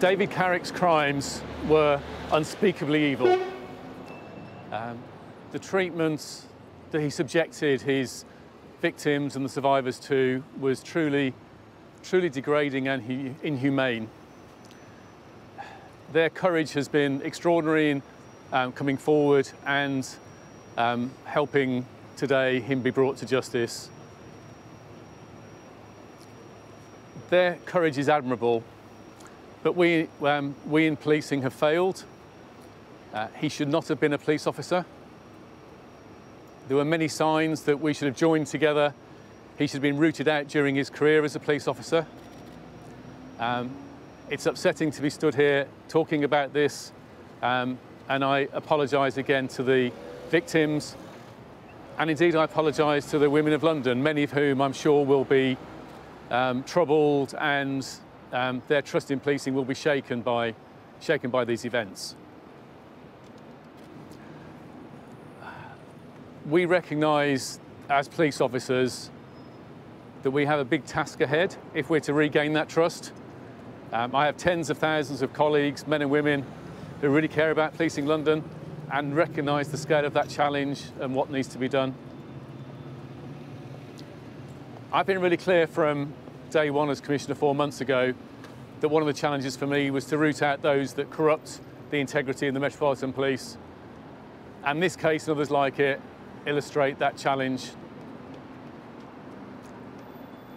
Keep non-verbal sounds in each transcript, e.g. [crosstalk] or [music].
David Carrick's crimes were unspeakably evil. Um, the treatment that he subjected his victims and the survivors to was truly, truly degrading and inhumane. Their courage has been extraordinary in um, coming forward and um, helping today him be brought to justice. Their courage is admirable, but we, um, we in policing have failed. Uh, he should not have been a police officer. There were many signs that we should have joined together. He should have been rooted out during his career as a police officer. Um, it's upsetting to be stood here talking about this, um, and I apologise again to the victims, and indeed I apologise to the women of London, many of whom I'm sure will be um, troubled and um, their trust in policing will be shaken by, shaken by these events. we recognise as police officers that we have a big task ahead if we're to regain that trust. Um, I have tens of thousands of colleagues, men and women, who really care about policing London and recognise the scale of that challenge and what needs to be done. I've been really clear from day one as Commissioner four months ago that one of the challenges for me was to root out those that corrupt the integrity of the Metropolitan Police. And this case and others like it illustrate that challenge.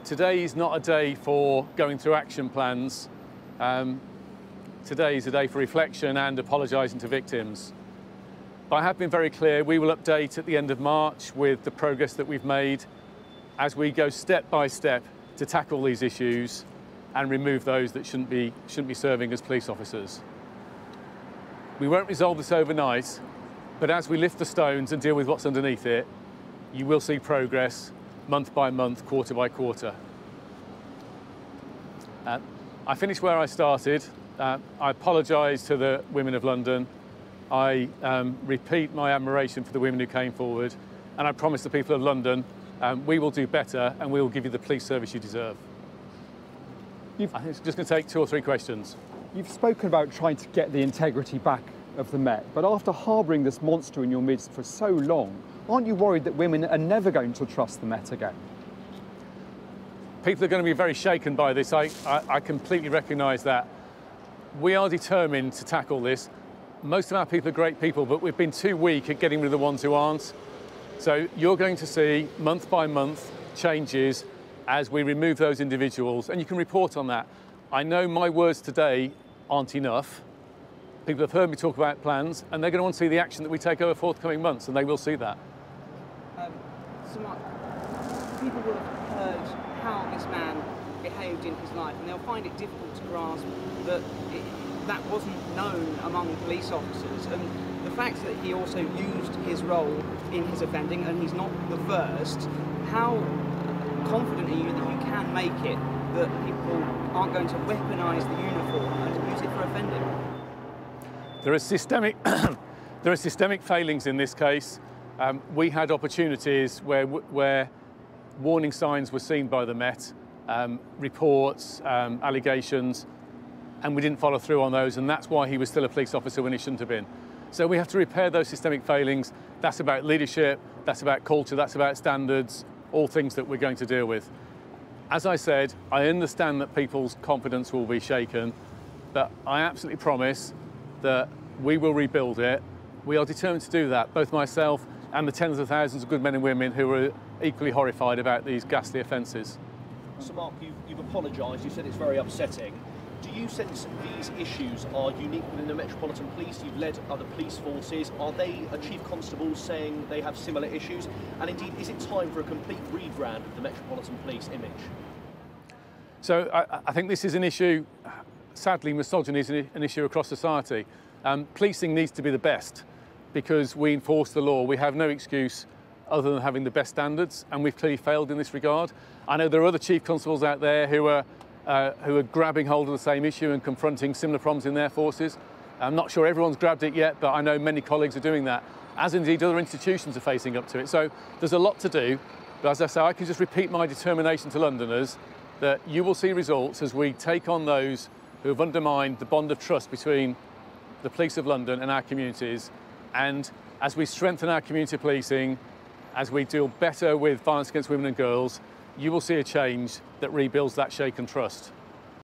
Today is not a day for going through action plans. Um, today is a day for reflection and apologising to victims. But I have been very clear, we will update at the end of March with the progress that we've made as we go step by step to tackle these issues and remove those that shouldn't be, shouldn't be serving as police officers. We won't resolve this overnight, but as we lift the stones and deal with what's underneath it, you will see progress month by month, quarter by quarter. Uh, I finished where I started. Uh, I apologise to the women of London. I um, repeat my admiration for the women who came forward. And I promise the people of London um, we will do better and we will give you the police service you deserve. You've, I think it's just going to take two or three questions. You've spoken about trying to get the integrity back of the Met. But after harbouring this monster in your midst for so long, aren't you worried that women are never going to trust the Met again? People are going to be very shaken by this. I, I, I completely recognise that. We are determined to tackle this. Most of our people are great people, but we've been too weak at getting rid of the ones who aren't. So you're going to see month by month changes as we remove those individuals, and you can report on that. I know my words today aren't enough, People have heard me talk about plans, and they're going to want to see the action that we take over forthcoming months, and they will see that. Um, so Mark, people will have heard how this man behaved in his life, and they'll find it difficult to grasp that that wasn't known among police officers. And the fact that he also used his role in his offending, and he's not the first, how confident are you that you can make it that people aren't going to weaponise the uniform and use it for offending? There are systemic, [coughs] there are systemic failings in this case. Um, we had opportunities where, where warning signs were seen by the Met, um, reports, um, allegations, and we didn't follow through on those, and that's why he was still a police officer when he shouldn't have been. So we have to repair those systemic failings. That's about leadership, that's about culture, that's about standards, all things that we're going to deal with. As I said, I understand that people's confidence will be shaken, but I absolutely promise that we will rebuild it. We are determined to do that, both myself and the tens of thousands of good men and women who are equally horrified about these ghastly offences. So Mark, you've, you've apologised, you said it's very upsetting. You sense these issues are unique within the Metropolitan Police? You've led other police forces. Are they a chief constable saying they have similar issues? And indeed, is it time for a complete rebrand of the Metropolitan Police image? So I, I think this is an issue sadly, misogyny is an issue across society. Um, policing needs to be the best because we enforce the law. We have no excuse other than having the best standards, and we've clearly failed in this regard. I know there are other chief constables out there who are, uh, who are grabbing hold of the same issue and confronting similar problems in their forces. I'm not sure everyone's grabbed it yet, but I know many colleagues are doing that, as indeed other institutions are facing up to it. So there's a lot to do, but as I say, I can just repeat my determination to Londoners that you will see results as we take on those who have undermined the bond of trust between the police of London and our communities. And as we strengthen our community policing, as we deal better with violence against women and girls, you will see a change that rebuilds that shake and trust.